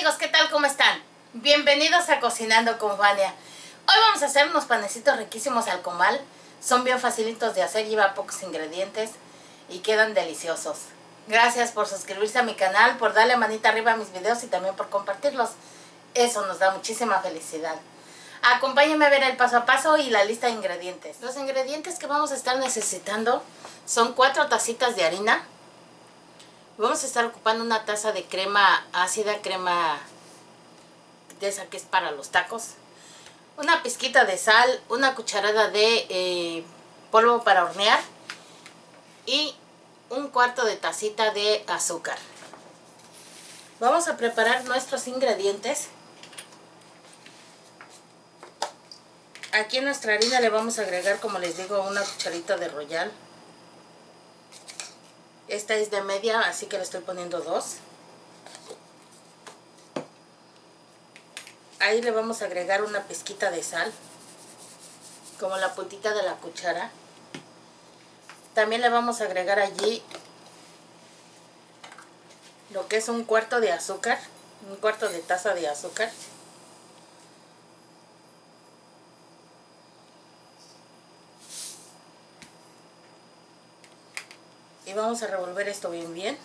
amigos, ¿qué tal? ¿Cómo están? Bienvenidos a Cocinando con Vania. Hoy vamos a hacer unos panecitos riquísimos al comal. Son bien facilitos de hacer, llevan pocos ingredientes y quedan deliciosos. Gracias por suscribirse a mi canal, por darle manita arriba a mis videos y también por compartirlos. Eso nos da muchísima felicidad. Acompáñenme a ver el paso a paso y la lista de ingredientes. Los ingredientes que vamos a estar necesitando son cuatro tacitas de harina. Vamos a estar ocupando una taza de crema ácida, crema de esa que es para los tacos. Una pizquita de sal, una cucharada de eh, polvo para hornear y un cuarto de tacita de azúcar. Vamos a preparar nuestros ingredientes. Aquí en nuestra harina le vamos a agregar, como les digo, una cucharita de royal. Esta es de media, así que le estoy poniendo dos. Ahí le vamos a agregar una pizquita de sal, como la puntita de la cuchara. También le vamos a agregar allí lo que es un cuarto de azúcar, un cuarto de taza de azúcar. Y vamos a revolver esto bien bien.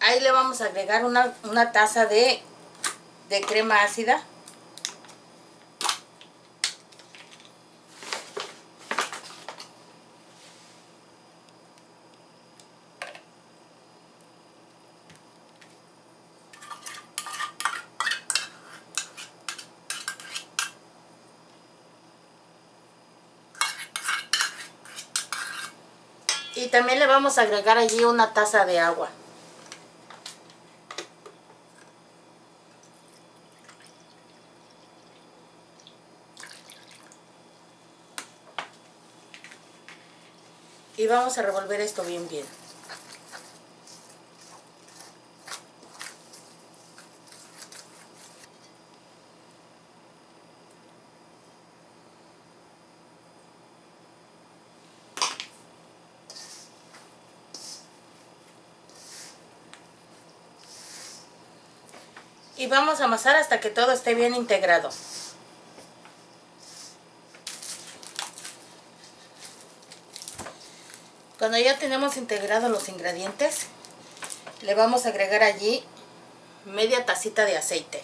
Ahí le vamos a agregar una, una taza de, de crema ácida también le vamos a agregar allí una taza de agua. Y vamos a revolver esto bien bien. Y vamos a amasar hasta que todo esté bien integrado. Cuando ya tenemos integrados los ingredientes, le vamos a agregar allí media tacita de aceite.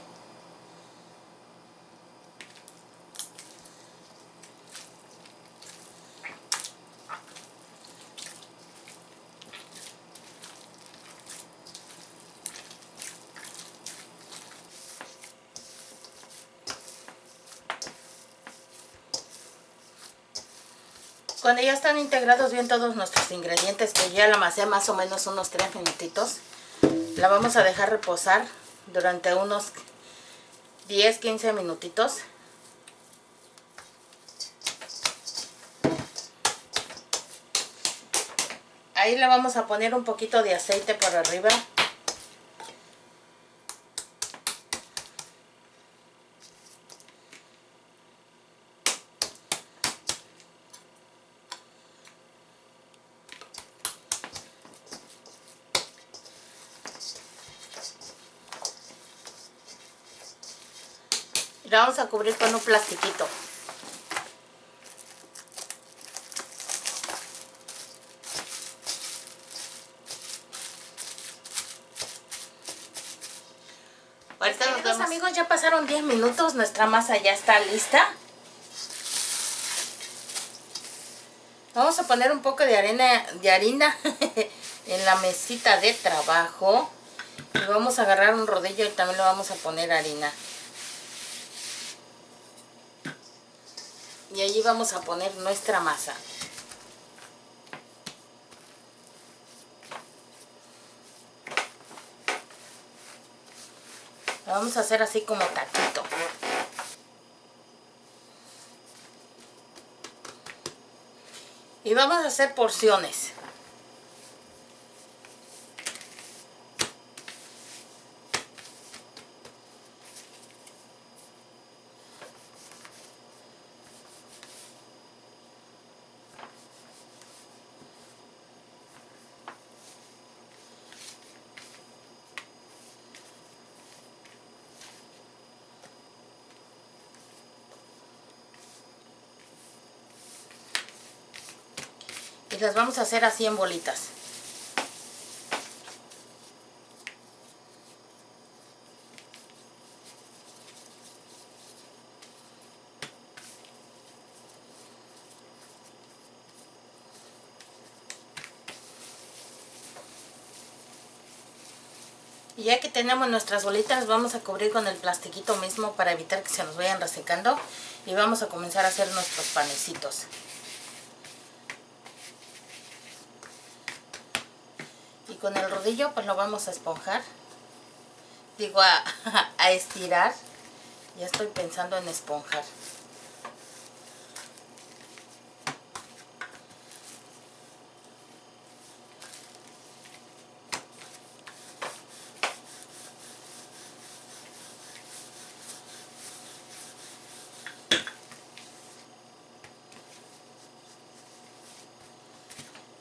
Cuando ya están integrados bien todos nuestros ingredientes, que ya la amasé más o menos unos 3 minutitos, la vamos a dejar reposar durante unos 10-15 minutitos. Ahí le vamos a poner un poquito de aceite por arriba La vamos a cubrir con un plastiquito. Ahorita nos amigos, ya pasaron 10 minutos, nuestra masa ya está lista. Vamos a poner un poco de arena, de harina en la mesita de trabajo. Y vamos a agarrar un rodillo y también le vamos a poner harina. Y allí vamos a poner nuestra masa. La vamos a hacer así como taquito. Y vamos a hacer porciones. Las vamos a hacer así en bolitas. Y ya que tenemos nuestras bolitas, vamos a cubrir con el plastiquito mismo para evitar que se nos vayan resecando. Y vamos a comenzar a hacer nuestros panecitos. Con el rodillo pues lo vamos a esponjar. Digo, a, a estirar. Ya estoy pensando en esponjar.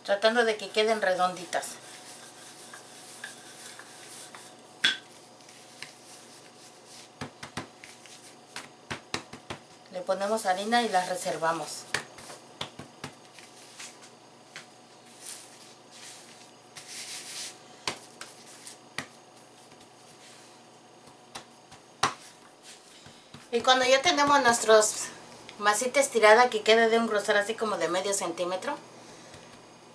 tratando de que queden redonditas. Ponemos harina y las reservamos. Y cuando ya tenemos nuestros masita estirada que quede de un grosor así como de medio centímetro,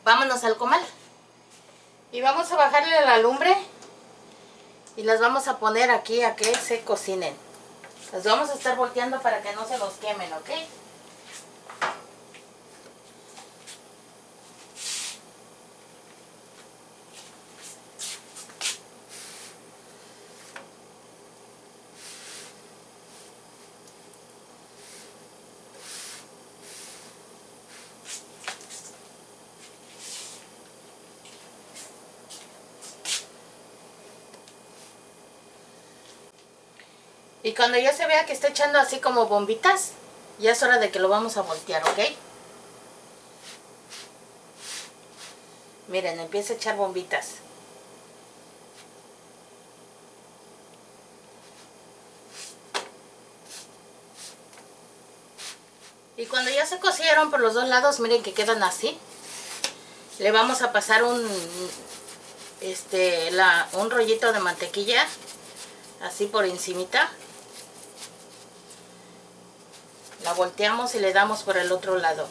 vámonos al comal. Y vamos a bajarle la lumbre y las vamos a poner aquí a que se cocinen. Las vamos a estar volteando para que no se los quemen, ¿ok? Y cuando ya se vea que está echando así como bombitas, ya es hora de que lo vamos a voltear, ¿ok? Miren, empieza a echar bombitas. Y cuando ya se cocieron por los dos lados, miren que quedan así. Le vamos a pasar un, este, la, un rollito de mantequilla, así por encimita la volteamos y le damos por el otro lado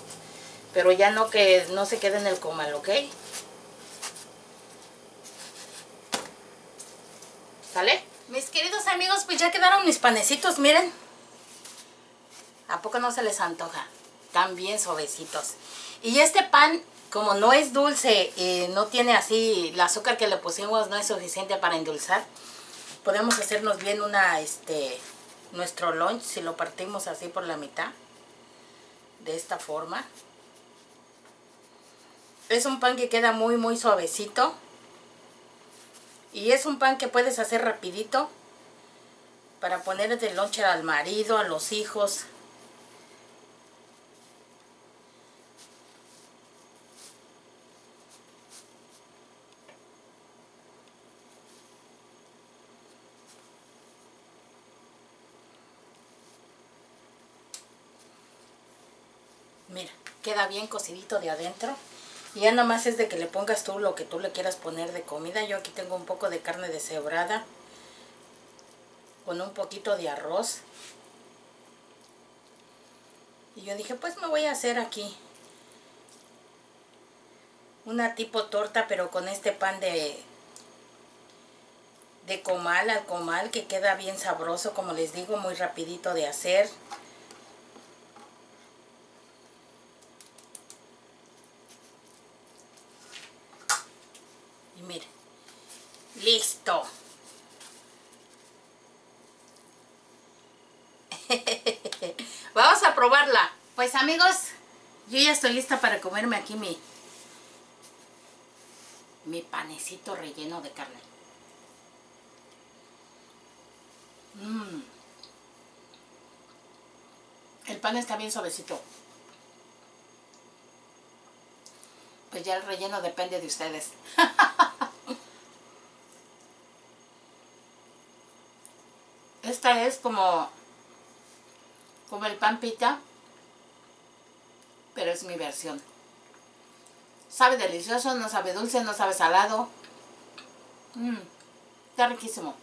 pero ya no que no se quede en el comal, ¿ok? ¿Sale? Mis queridos amigos, pues ya quedaron mis panecitos, miren. ¿A poco no se les antoja? Están bien suavecitos. Y este pan, como no es dulce, y no tiene así, el azúcar que le pusimos no es suficiente para endulzar, podemos hacernos bien una, este, nuestro lunch si lo partimos así por la mitad de esta forma. Es un pan que queda muy muy suavecito. Y es un pan que puedes hacer rapidito para poner de lonche al marido, a los hijos queda bien cocidito de adentro. Y ya nomás es de que le pongas tú lo que tú le quieras poner de comida. Yo aquí tengo un poco de carne deshebrada. Con un poquito de arroz. Y yo dije, pues me voy a hacer aquí. Una tipo torta, pero con este pan de, de comal al comal, que queda bien sabroso, como les digo, muy rapidito de hacer. Listo. Vamos a probarla. Pues amigos, yo ya estoy lista para comerme aquí mi, mi panecito relleno de carne. Mm. El pan está bien suavecito. Pues ya el relleno depende de ustedes. Esta es como, como el pan pita, pero es mi versión. Sabe delicioso, no sabe dulce, no sabe salado. Mmm, está riquísimo.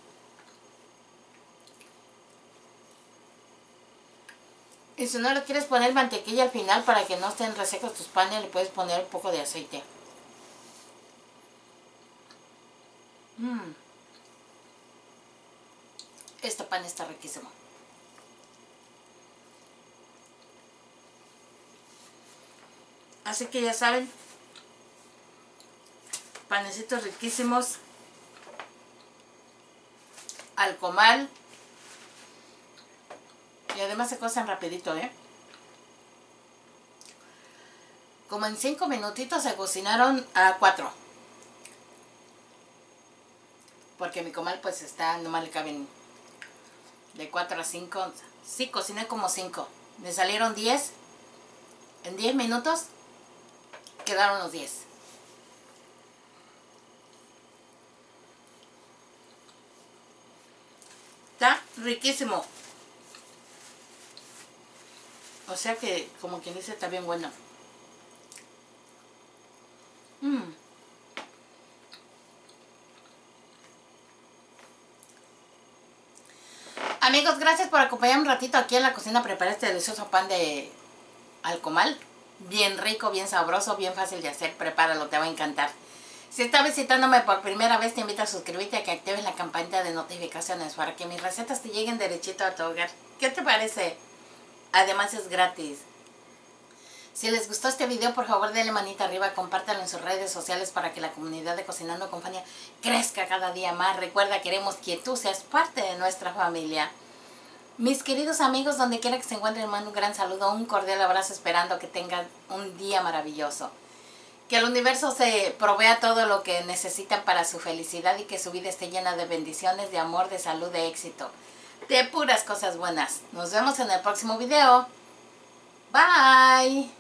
Y si no le quieres poner mantequilla al final para que no estén resecos tus panes, le puedes poner un poco de aceite. Mmm. Este pan está riquísimo. Así que ya saben, panecitos riquísimos al comal y además se cocen rapidito, ¿eh? Como en 5 minutitos se cocinaron a 4. Porque mi comal pues está, nomás le caben de 4 a 5. Sí, cociné como 5. Me salieron 10. En 10 minutos quedaron los 10. Está riquísimo. O sea que, como quien dice, está bien bueno. Mm. Amigos, gracias por acompañarme un ratito aquí en la cocina. Preparé este delicioso pan de alcomal. Bien rico, bien sabroso, bien fácil de hacer. Prepáralo, te va a encantar. Si estás visitándome por primera vez, te invito a suscribirte a que actives la campanita de notificaciones para que mis recetas te lleguen derechito a tu hogar. ¿Qué te parece? Además es gratis. Si les gustó este video, por favor denle manita arriba, compártanlo en sus redes sociales para que la comunidad de Cocinando con Fania crezca cada día más. Recuerda, queremos que tú seas parte de nuestra familia. Mis queridos amigos, donde quiera que se encuentren, mando un gran saludo, un cordial abrazo, esperando que tengan un día maravilloso. Que el universo se provea todo lo que necesitan para su felicidad y que su vida esté llena de bendiciones, de amor, de salud, de éxito de puras cosas buenas. Nos vemos en el próximo video. Bye.